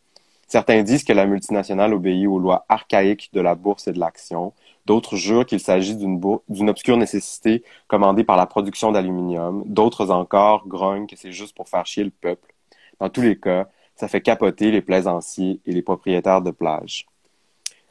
Certains disent que la multinationale obéit aux lois archaïques de la bourse et de l'action. D'autres jurent qu'il s'agit d'une obscure nécessité commandée par la production d'aluminium. D'autres encore grognent que c'est juste pour faire chier le peuple. Dans tous les cas, ça fait capoter les plaisanciers et les propriétaires de plages.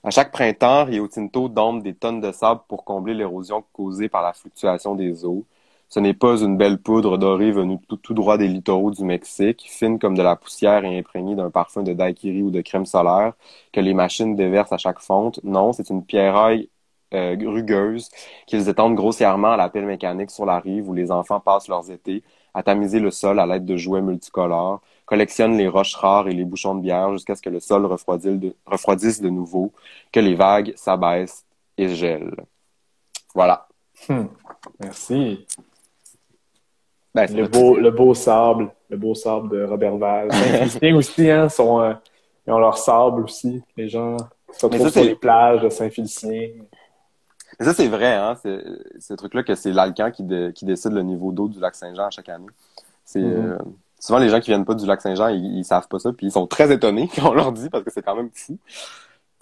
À chaque printemps, Rio Tinto dompe des tonnes de sable pour combler l'érosion causée par la fluctuation des eaux. Ce n'est pas une belle poudre dorée venue tout, droit des littoraux du Mexique, fine comme de la poussière et imprégnée d'un parfum de daiquiri ou de crème solaire, que les machines déversent à chaque fonte. Non, c'est une pierraille euh, rugueuse qu'ils étendent grossièrement à la pelle mécanique sur la rive où les enfants passent leurs étés à tamiser le sol à l'aide de jouets multicolores, collectionne les roches rares et les bouchons de bière jusqu'à ce que le sol refroidisse de, nouveau, que les vagues s'abaissent et gèlent. Voilà. Hmm. Merci. Ben, le, beau, le beau sable, le beau sable de Robert Val. aussi, hein, sont, euh, ils ont leur sable aussi. Les gens se retrouve sur les plages de Saint-Félicien. Mais ça, c'est vrai, hein, c'est ce truc-là que c'est l'Alcan qui, qui décide le niveau d'eau du lac Saint-Jean chaque année. C'est mm-hmm. euh, souvent les gens qui viennent pas du lac Saint-Jean, ils, savent pas ça, puis ils sont très étonnés quand on leur dit parce que c'est quand même fou.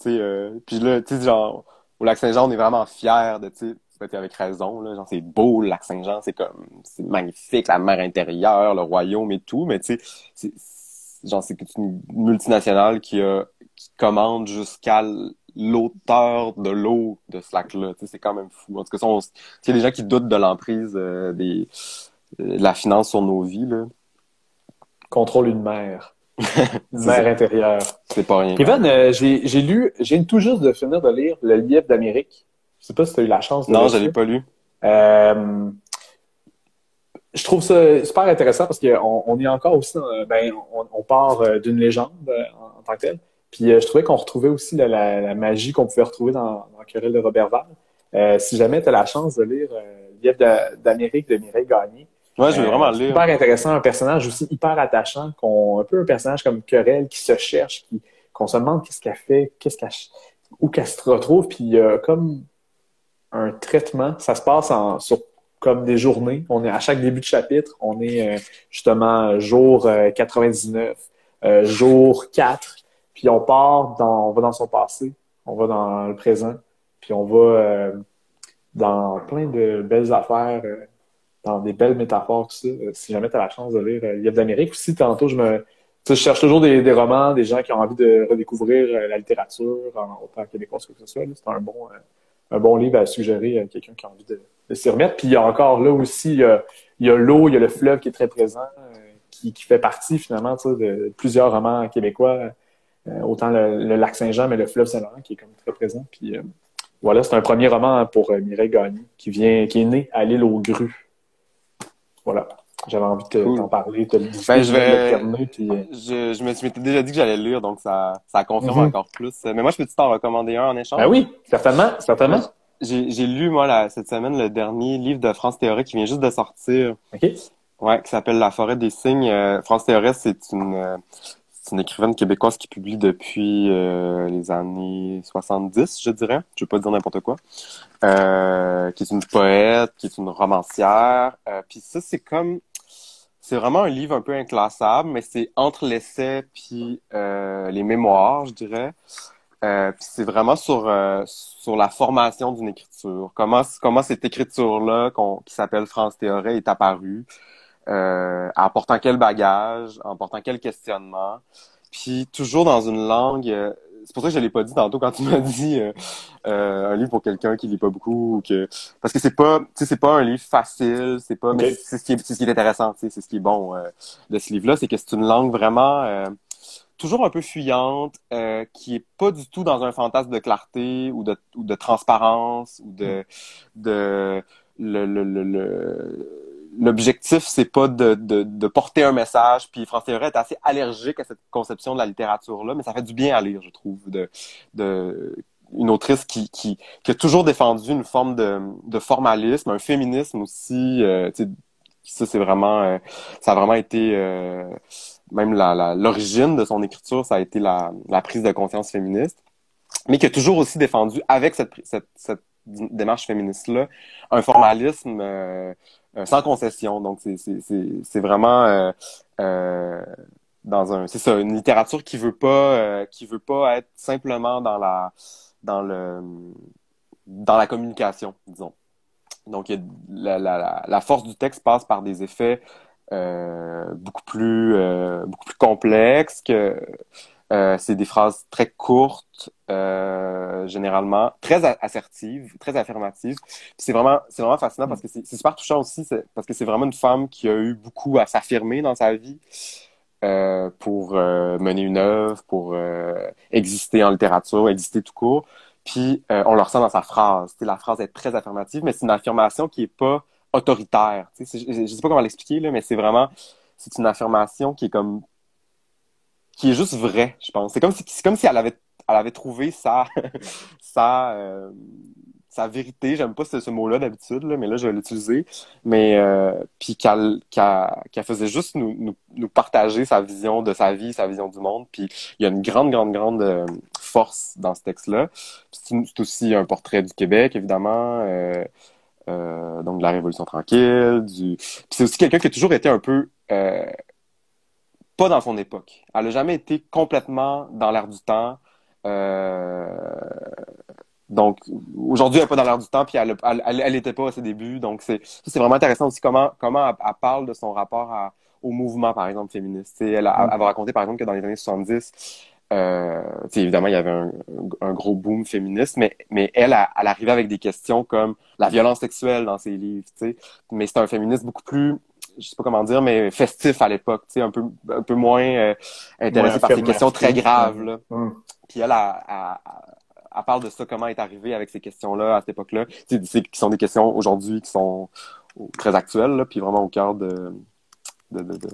Euh, puis là, tu sais, genre, au lac Saint-Jean, on est vraiment fiers de, tu sais, avec raison, là, genre, c'est beau, le lac Saint-Jean, c'est comme, c'est magnifique, la mer intérieure, le royaume et tout, mais tu sais, genre, c'est une multinationale qui a, qui commande jusqu'à l'auteur de l'eau de ce lac-là. C'est quand même fou. En tout cas, il y a des gens qui doutent de l'emprise euh, des euh, la finance sur nos vies. Là. Contrôle une mer. une mer intérieure. C'est pas rien. Kevin, euh, j'ai lu, j'ai tout juste de finir de lire Le Lièvre d'Amérique. Je sais pas si tu as eu la chance de Non, je l'ai pas lu. je trouve ça super intéressant parce qu'on on est encore aussi, ben, on, part d'une légende en, tant que telle. Puis euh, je trouvais qu'on retrouvait aussi la, la, magie qu'on pouvait retrouver dans, dans Querelle de Robert Val. Euh, si jamais tu as la chance de lire euh, Livre d'Amérique de Mireille Gagné. Ouais, je veux vraiment le lire. Super intéressant, un personnage aussi hyper attachant, qu'on un peu un personnage comme Querelle qui se cherche, qui qu'on se demande qu'est-ce qu'elle fait, qu'est-ce qu'elle où qu'elle se retrouve, puis il y a comme un traitement. Ça se passe en sur comme des journées. On est à chaque début de chapitre, on est justement jour 99, jour 4, puis on part dans, on va dans son passé, on va dans le présent, puis on va euh, dans plein de belles affaires, euh, dans des belles métaphores, tout ça. Euh, si jamais tu as la chance de lire Livre d'Amérique, aussi tantôt je me je cherche toujours des, romans, des gens qui ont envie de redécouvrir la littérature, en, autant québécois que ce soit. C'est un bon, un bon livre à suggérer à quelqu'un qui a envie de, s'y remettre. Puis il y a encore là aussi, il y a, l'eau, il y a le fleuve qui est très présent, qui, qui fait partie finalement de plusieurs romans québécois euh, autant le, lac Saint-Jean, mais le fleuve Saint-Laurent qui est comme très présent. Puis euh, voilà, c'est un premier roman pour euh, Mireille Gagné qui vient, qui est né à l'île aux grues. Voilà. J'avais envie de t'en parler, te le ben, je, vais... je, je me suis déjà dit que j'allais le lire, donc ça, ça confirme mhm. encore plus. Mais moi, je peux-tu t'en recommander un en échange? Ben oui, certainement, certainement. J'ai lu, moi, la, cette semaine, le dernier livre de France Théoret qui vient juste de sortir. OK. Ouais, qui s'appelle La forêt des signes. France Théoret, c'est une, c'est une écrivaine québécoise qui publie depuis euh, les années 70, je dirais. Je vais pas dire n'importe quoi. Euh, qui est une poète, qui est une romancière. Euh, puis ça, c'est comme... C'est vraiment un livre un peu inclassable, mais c'est entre l'essai puis les mémoires, je dirais. puis c'est vraiment sur sur la formation d'une écriture. Comment comment cette écriture là qui s'appelle France Théoret est apparue euh, en portant quel bagage, en portant quel questionnement, puis toujours dans une langue. Euh, c'est pour ça que je l'ai pas dit tantôt quand tu m'as dit euh, euh, un livre pour quelqu'un qui lit pas beaucoup, que parce que c'est pas, tu sais, c'est pas un livre facile, c'est pas, mais c'est ce qui est, c'est ce qui est intéressant, c'est ce qui est bon de ce livre-là, c'est que c'est une langue vraiment toujours un peu fuyante, qui est pas du tout dans un fantasme de clarté ou de, ou de transparence ou de, de le, le, le l'objectif, c'est pas de, de, de, porter un message. Puis France Théoret est assez allergique à cette conception de la littérature-là, mais ça fait du bien à lire, je trouve, de, de une autrice qui, qui, qui a toujours défendu une forme de, de formalisme, un féminisme aussi. Euh, ça, c'est vraiment, euh, ça a vraiment été euh, même la, l'origine de son écriture, ça a été la, la prise de conscience féministe, mais qui a toujours aussi défendu avec cette, cette, cette démarche féministe-là un formalisme euh, sans concession. Donc, c'est vraiment euh, euh, dans un. C'est ça, une littérature qui veut pas qui veut pas être simplement dans la dans le dans la communication, disons. Donc, la, la, la, force du texte passe par des effets beaucoup plus beaucoup plus complexes que euh, c'est des phrases très courtes, euh, généralement, très assertives, très affirmatives. C'est vraiment, c'est vraiment fascinant parce que c'est super touchant aussi, parce que c'est vraiment une femme qui a eu beaucoup à s'affirmer dans sa vie euh, pour mener une œuvre, pour exister en littérature, exister tout court. Puis on le ressent dans sa phrase. la phrase est très affirmative, mais c'est une affirmation qui est pas autoritaire. Je, je sais pas comment l'expliquer là, mais c'est vraiment, c'est une affirmation qui est comme qui est juste vrai, je pense. C'est comme si, c'est comme si elle avait, elle avait trouvé sa, sa, euh, sa vérité. J'aime pas ce, mot-là d'habitude, mais là, je vais l'utiliser. Mais, euh, puis qu'elle, qu'elle, faisait juste nous, nous, nous, partager sa vision de sa vie, sa vision du monde. Puis il y a une grande, grande, grande euh, force dans ce texte-là. C'est aussi un portrait du Québec, évidemment. Euh, euh, donc de la Révolution tranquille. Du... c'est aussi quelqu'un qui a toujours été un peu euh, pas dans son époque. Elle n'a jamais été complètement dans l'air du temps. Euh, donc aujourd'hui, elle n'est pas dans l'air du temps, puis elle elle, était pas à ses débuts. Donc c'est c'est vraiment intéressant aussi comment comment elle, parle de son rapport à, au mouvement, par exemple, féministe. elle, elle, va raconter, par exemple, que dans les années 70, euh, évidemment, il y avait un, un, gros boom féministe, mais, mais elle, elle, arrivait avec des questions comme la violence sexuelle dans ses livres, mais c'est un féministe beaucoup plus, je sais pas comment dire, mais festif à l'époque, un peu, un peu moins euh, intéressé par ces questions très graves. Là. Puis elle, elle, parle de ça, comment elle est arrivée avec ces questions-là à cette époque-là, qui sont des questions aujourd'hui qui sont très actuelles, là, puis vraiment au cœur de, de, de, de,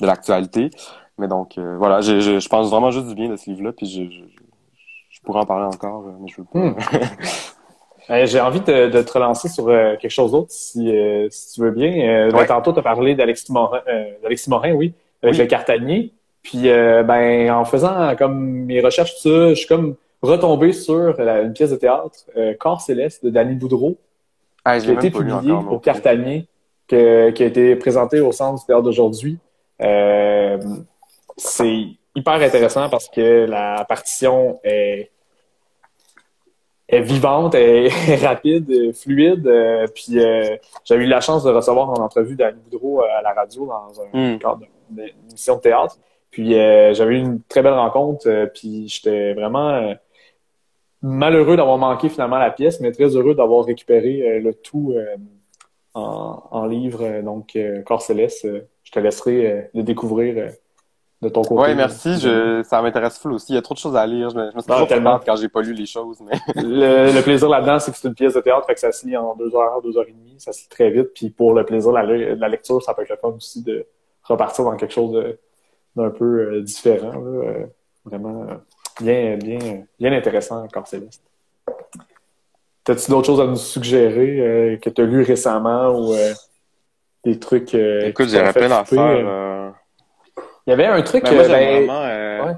de l'actualité. Mais donc, euh, voilà, je, je, je, pense vraiment juste du bien de ce livre-là, puis je, je, je, pourrais en parler encore, mais je veux pas. Hmm. J'ai envie de, de, te relancer sur euh, quelque chose d'autre, si, euh, si tu veux bien. Ben, tantôt, tu as parlé d'Alexis Morin, Morin, oui, avec le cartanier. Puis, ben, en faisant comme mes recherches, tout ça, je suis comme retombé sur une pièce de théâtre, Corps céleste, de Danny Boudreau, ah, qui a été publiée pour Cartanier, que, qui a été présenté au Centre du théâtre d'aujourd'hui. Euh, c'est hyper intéressant parce que la partition est, est vivante, est, rapide, fluide. Euh, puis euh, j'avais eu la chance de recevoir en entrevue Dani Boudreau euh, à la radio dans un hmm. cadre d'une émission de théâtre. Puis j'avais eu une très belle rencontre. puis j'étais vraiment malheureux d'avoir manqué finalement la pièce, mais très heureux d'avoir récupéré le tout en, en, livre. Donc, Corps Céleste, je te laisserai le découvrir de ton côté. Oui, merci. Je, ça m'intéresse full aussi. Il y a trop de choses à lire. Je me, je me suis toujours tellement quand j'ai pas lu les choses. Mais... le, plaisir là-dedans, c'est que c'est une pièce de théâtre, fait que ça se lit en deux heures, deux heures et demie. Ça se lit très vite. Puis pour le plaisir de la, la lecture, ça peut être le fun aussi de repartir dans quelque chose d'un peu euh, différent. Là. Euh, vraiment euh, bien, bien, bien intéressant encore, Céleste. T'as-tu d'autres choses à nous suggérer que tu as lu récemment ou des trucs Écoute, j'aurais plein d'affaires il y avait un truc. Ben, moi, ben, vraiment, euh,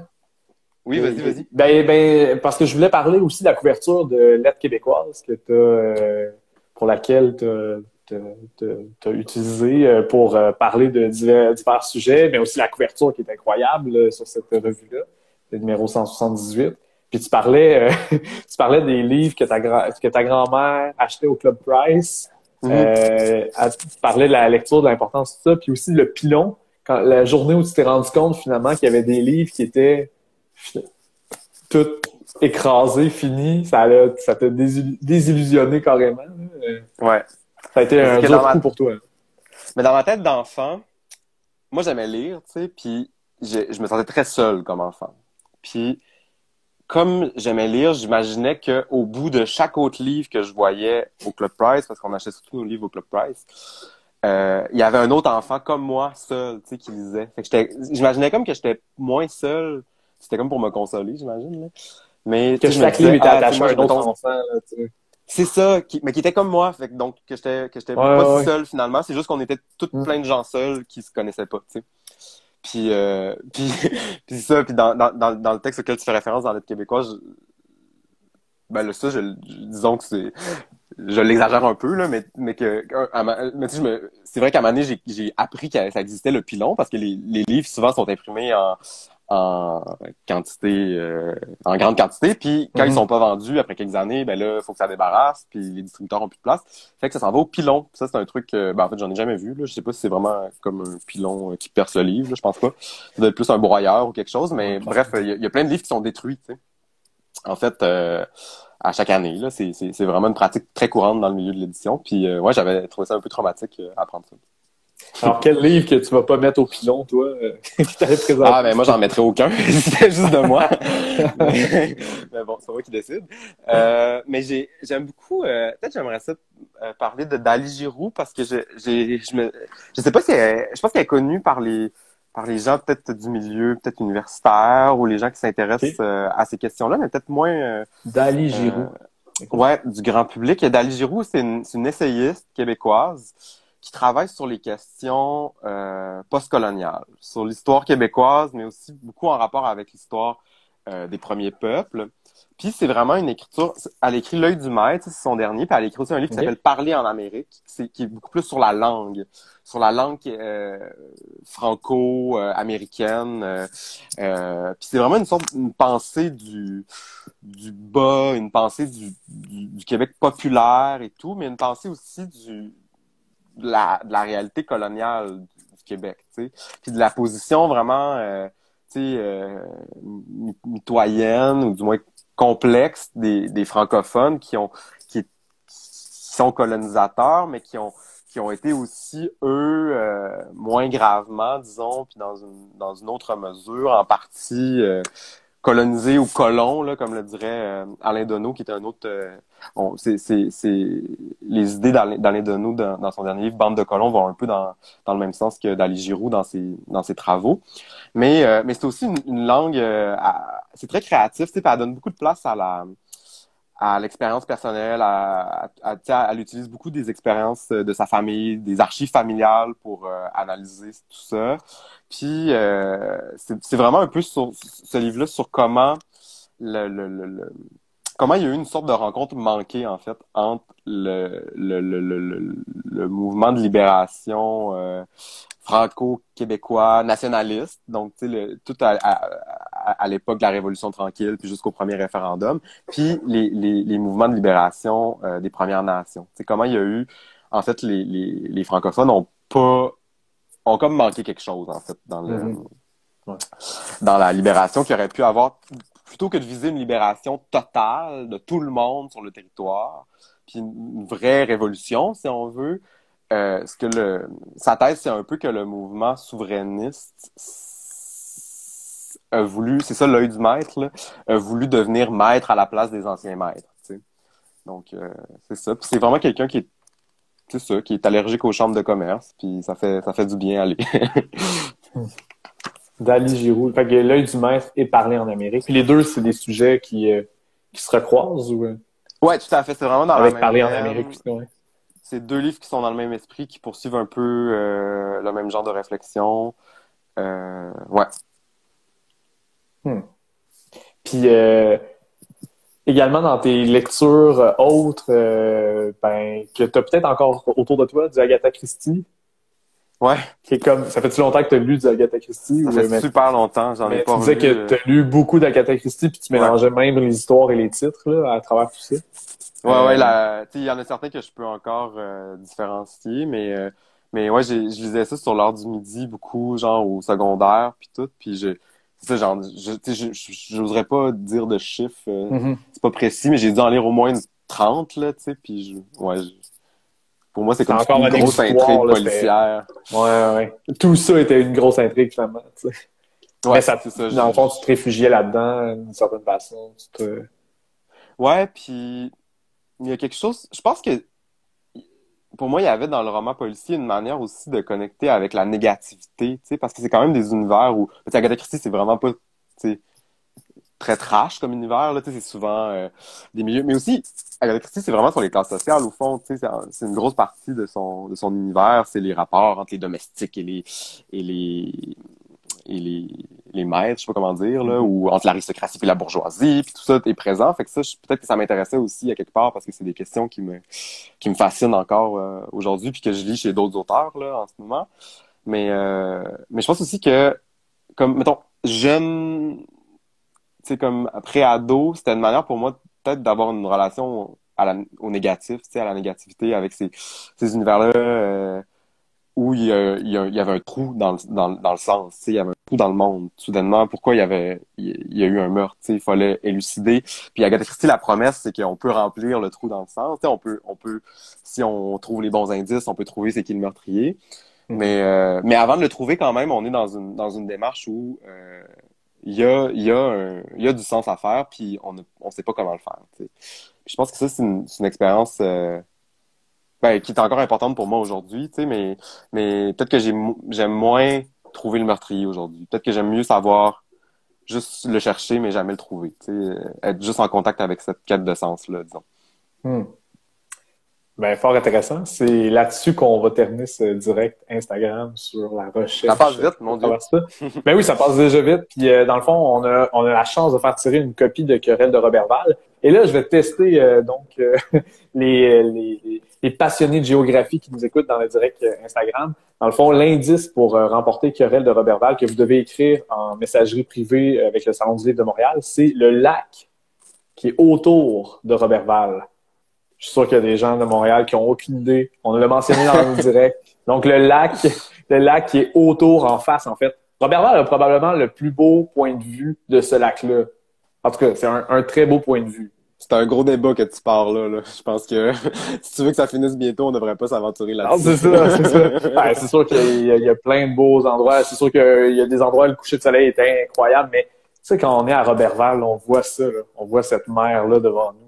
Oui, vas-y, vas-y. Ben, ben, parce que je voulais parler aussi de la couverture de Lettres québécoises que as, euh, pour laquelle tu as, utilisé euh, pour parler de divers, sujets, mais aussi la couverture qui est incroyable sur cette revue-là, le numéro 178. Puis tu parlais, tu parlais des livres que ta, que ta grand-mère achetait au Club Price. Mm-hmm. tu parlais de la lecture, de l'importance de ça, puis aussi le pilon la journée où tu t'es rendu compte finalement qu'il y avait des livres qui étaient tout écrasés, finis, ça ça t'a désillusionné carrément. Ouais. Ça a été un dur coup pour toi. Mais dans ma tête d'enfant, moi j'aimais lire, tu sais, puis je me sentais très seul comme enfant. Puis comme j'aimais lire, j'imaginais qu'au bout de chaque autre livre que je voyais au Club Price, parce qu'on achetait surtout nos livres au Club Price, euh, il y avait un autre enfant comme moi, seul, tu sais, qui lisait. Fait que j'imaginais comme que j'étais moins seul. C'était comme pour me consoler, j'imagine. Mais que livre était attaché à un autre enfant. C'est ça, mais qui était comme moi, fait que donc que j'étais que j'étais pas seul finalement. C'est juste qu'on était tous mm. plein de gens seuls qui se connaissaient pas, tu sais. Puis, euh, puis, puis ça, puis dans, dans, dans, le texte auquel tu fais référence dans l'aide québécoise, ben là, ça, je, disons que c'est je l'exagère un peu là mais mais que mais tu sais c'est vrai qu'à un moment donné j'ai appris que ça existait le pilon parce que les, les livres souvent sont imprimés en en quantité euh, en grande quantité puis quand ils mhm. sont pas vendus après quelques années ben là faut que ça débarrasse puis les distributeurs ont plus de place. Fait que ça s'en va au pilon. Ça c'est un truc que ben en fait j'en ai jamais vu là. Je sais pas si c'est vraiment comme un pilon euh, qui perce le livre là, je pense pas. Ça doit être plus un broyeur ou quelque chose mais bref il y, a plein de livres qui sont détruits tu sais. En fait euh, à chaque année. Là. C'est, c'est, c'est vraiment une pratique très courante dans le milieu de l'édition. Puis euh, ouais, j'avais trouvé ça un peu traumatique euh, à apprendre ça. Alors, quel livre que tu vas pas mettre au pilon, toi, euh, Ah, ben moi, j'en mettrais aucun. C'était juste de moi. mais, bon, c'est moi qui décide. Euh, mais j'ai, j'aime beaucoup... Euh, peut-être j'aimerais ça parler de Dali Giroux parce que je, j'ai, je me... Je sais pas si elle, Je pense qu'elle est connue par les par les gens peut-être du milieu, peut-être universitaire, ou les gens qui s'intéressent euh, à ces questions-là, mais peut-être moins... Euh, Dali euh, Giroux. ouais, du grand public. Et Dali Giroux, c'est une, une, essayiste québécoise qui travaille sur les questions postcoloniales, sur l'histoire québécoise, mais aussi beaucoup en rapport avec l'histoire des premiers peuples. Puis c'est vraiment une écriture. Elle écrit L'œil du maître, c'est son dernier. Puis elle écrit aussi un livre qui s'appelle Parler en Amérique, qui, qui est beaucoup plus sur la langue, sur la langue euh, franco-américaine. Euh, euh, puis c'est vraiment une sorte, une pensée du du bas, une pensée du, du, Québec populaire et tout, mais une pensée aussi du de la, de la réalité coloniale du, Québec, tu sais. Puis de la position vraiment, euh, tu sais, mitoyenne ou du moins complexe des, francophones qui ont qui, sont colonisateurs, mais qui ont qui ont été aussi eux euh, moins gravement, disons, puis dans une dans une autre mesure, en partie euh, colonisés ou colons, là, comme le dirait euh, Alain Deneau, qui est un autre. c'est, c'est, c'est les idées d'Alain Deneau dans, dans, son dernier livre, Bande de colons, vont un peu dans, dans le même sens que d'Ali Giroux dans ses dans ses travaux. Mais mais c'est aussi une, une langue c'est très créatif, elle donne beaucoup de place à la à l'expérience personnelle, à, à, à, elle utilise beaucoup des expériences de sa famille, des archives familiales pour euh, analyser tout ça. Puis euh, c'est vraiment un peu sur ce livre-là sur comment le, le, le, comment il y a eu une sorte de rencontre manquée en fait entre le le, le, le, le mouvement de libération euh, franco-québécois nationaliste, donc tu sais tout à, à, l'époque de la Révolution tranquille, puis jusqu'au premier référendum, puis les, les, les mouvements de libération euh, des Premières Nations. C'est comment il y a eu, en fait, les, les, les francophones ont pas, ont comme manqué quelque chose en fait dans le, mm-hmm. dans la libération qui aurait pu avoir plutôt que de viser une libération totale de tout le monde sur le territoire, puis une vraie révolution, si on veut, euh, ce que le sa thèse, c'est un peu que le mouvement souverainiste a voulu, c'est ça l'œil du maître, là, a voulu devenir maître à la place des anciens maîtres. sais. Donc euh, c'est ça. Puis c'est vraiment quelqu'un qui est c'est ça, qui est allergique aux chambres de commerce, puis ça fait ça fait du bien aller. Dali Giroud. Fait que l'œil du maître et parler en Amérique. Puis les deux, c'est des sujets qui, euh, qui se recroisent ou. Euh? Ouais, tout à fait. C'est vraiment dans Avec parler en Amérique. Ouais. C'est deux livres qui sont dans le même esprit, qui poursuivent un peu le même genre de réflexion. ouais. Hmm. Puis euh, également dans tes lectures euh, autres, euh, ben, que tu as peut-être encore autour de toi du Agatha Christie. Ouais. Qui est comme, ça fait-tu longtemps que tu as lu du Agatha Christie? Ça fait super longtemps, j'en ai pas Tu disais que tu as lu beaucoup d'Agatha Christie puis tu mélangeais même les histoires et les titres là, à travers tout ça. Ouais, ouais, il y en a certains que je peux encore différencier, mais mais ouais, je lisais ça sur l'heure du midi beaucoup, genre au secondaire puis tout, puis je ça, genre, je n'oserais pas dire de chiffres, euh, mm-hmm. c'est pas précis, mais j'ai dû en lire au moins une 30, là, tu sais, puis je, ouais, pour moi, c'est comme encore une grosse intrigue policière. Ouais, ouais. Tout ça était une grosse intrigue, finalement, tu sais. Ouais, mais ça, ça, dans le fond, tu te réfugiais là-dedans, d'une certaine façon. Tu te... Ouais, puis il y a quelque chose, je pense que pour moi, il y avait dans le roman policier une manière aussi de connecter avec la négativité, parce que c'est quand même des univers où, tu Agatha Christie, c'est vraiment pas, très trash comme univers, là, c'est souvent euh, des milieux, mais aussi, Agatha Christie, c'est vraiment sur les classes sociales, au fond, c'est une grosse partie de son, de son univers, c'est les rapports entre les domestiques et les, et les, et les, les maîtres, je sais pas comment dire, là, mm-hmm. ou entre l'aristocratie et la bourgeoisie, puis tout ça est présent. Fait que ça, peut-être que ça m'intéressait aussi à quelque part parce que c'est des questions qui me qui me fascinent encore euh, aujourd'hui, puis que je lis chez d'autres auteurs là en ce moment. Mais euh, mais je pense aussi que comme mettons jeune, tu sais comme après ado, c'était une manière pour moi peut-être d'avoir une relation à la, au négatif, tu sais, à la négativité avec ces, ces univers-là. Euh, où il y, avait un trou dans le, dans, dans le sens, il y avait un trou dans le monde. Soudainement, pourquoi il y avait il y a eu un meurtre, il fallait élucider. Puis Agatha Christie, la promesse, c'est qu'on peut remplir le trou dans le sens. on peut, on peut, si on trouve les bons indices, on peut trouver c'est qui le meurtrier. Mm-hmm. Mais, euh, mais avant de le trouver, quand même, on est dans une, dans une démarche où euh, il y a, il y a, il y a du sens à faire, puis on ne on sait pas comment le faire. je pense que ça, c'est une, une expérience euh, ben, qui est encore importante pour moi aujourd'hui, tu sais, mais, mais peut-être que j'aime moins trouver le meurtrier aujourd'hui. Peut-être que j'aime mieux savoir juste le chercher, mais jamais le trouver. Tu sais, être juste en contact avec cette quête de sens-là, disons. Hmm. Ben, fort intéressant. C'est là-dessus qu'on va terminer ce direct Instagram sur la recherche. Ça passe vite, mon Dieu. ben oui, ça passe déjà vite. Puis euh, dans le fond, on a, on a la chance de faire tirer une copie de Querelle de Robert Val. Et là, je vais tester euh, donc euh, les, les, les, passionnés de géographie qui nous écoutent dans le direct Instagram. Dans le fond, l'indice pour remporter Querelle de Robert Val que vous devez écrire en messagerie privée avec le Salon du Livre de Montréal, c'est le lac qui est autour de Robert Val. Je suis sûr qu'il y a des gens de Montréal qui ont aucune idée. On l'a mentionné dans le direct. Donc, le lac, le lac qui est autour, en face, en fait. Robert Val a probablement le plus beau point de vue de ce lac-là. En tout cas, c'est un, très beau point de vue. C'est un gros débat que tu parles là, Je pense que si tu veux que ça finisse bientôt, on ne devrait pas s'aventurer là-dessus. c'est ça, c'est ça. c'est sûr qu'il y, a plein de beaux endroits. C'est sûr qu'il y a des endroits où le coucher de soleil est incroyable, mais tu sais, quand on est à Robertval, on voit ça, On voit cette mer-là devant nous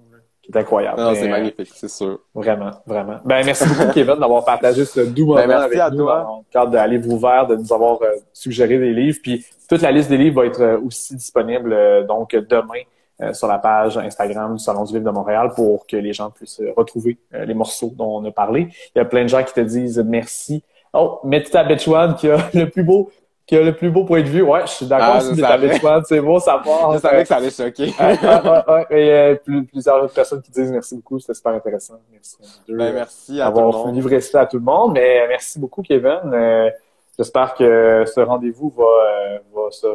c'est incroyable. c'est magnifique, c'est sûr. Vraiment, vraiment. Ben, merci beaucoup, Kevin, d'avoir partagé ce doux moment ben, avec nous toi. dans le cadre de Livre ouvert, de nous avoir euh, suggéré des livres. Puis toute la liste des livres va être euh, aussi disponible euh, donc demain sur la page Instagram du Salon du Livre de Montréal pour que les gens puissent retrouver les morceaux dont on a parlé. Il y a plein de gens qui te disent merci. Oh, Metita Betchwan qui a le plus beau qui a le plus beau point de vue. Ouais, je suis d'accord ah, aussi, c'est beau, ça part. Je savais que ça allait choquer. ouais, Et euh, plusieurs autres personnes qui disent merci beaucoup, c'était super intéressant. Merci. Ben, merci à tout le monde. livré ça à tout le monde, mais merci beaucoup, Kevin. Euh, j'espère que ce rendez-vous va, euh, va se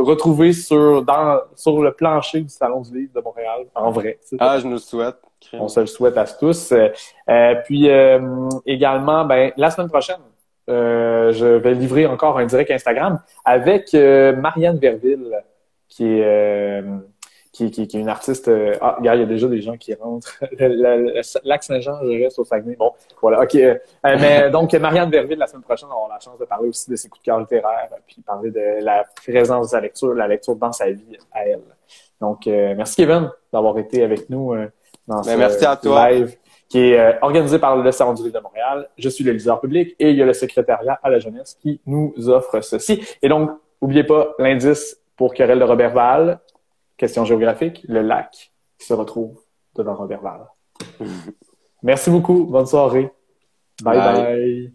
retrouver sur, dans, sur le plancher du Salon du Livre de Montréal, en vrai. Ah, je nous le souhaite. On se le souhaite à tous. puis également, ben, la semaine prochaine, euh, je vais livrer encore un direct Instagram avec euh, Marianne Verville, qui est, euh, qui, qui, qui, est une artiste. ah, regarde, il y a déjà des gens qui rentrent. Lac Saint-Jean, je reste au Saguenay. Bon, voilà, OK. mais donc, Marianne Verville, la semaine prochaine, on aura la chance de parler aussi de ses coups de cœur littéraires, puis parler de la présence de sa lecture, la lecture dans sa vie à elle. Donc, merci Kevin d'avoir été avec nous dans ben, ce merci à toi. live qui est euh, organisé par le Salon du Livre de Montréal. Je suis le leader public et il y a le secrétariat à la jeunesse qui nous offre ceci. Et donc, n'oubliez pas l'indice pour querelle de Robert Val, question géographique, le lac qui se retrouve devant Robert Val. Merci beaucoup. Bonne soirée. bye. bye.